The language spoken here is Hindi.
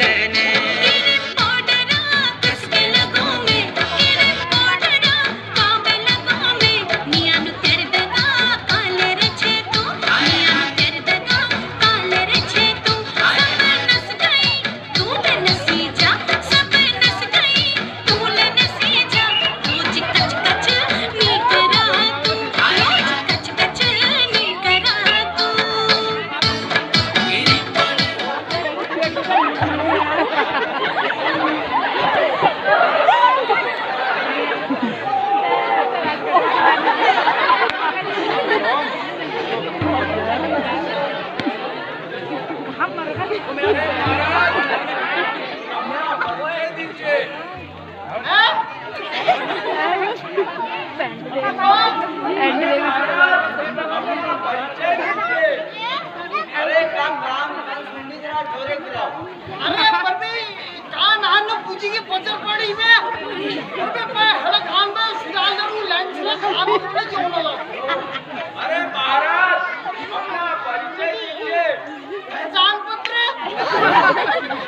ಮಿಲನೇ पूछेगी पचर पड़ी में पर हड़कान में सिराल ज़रूर लैंड सिराल Thank you.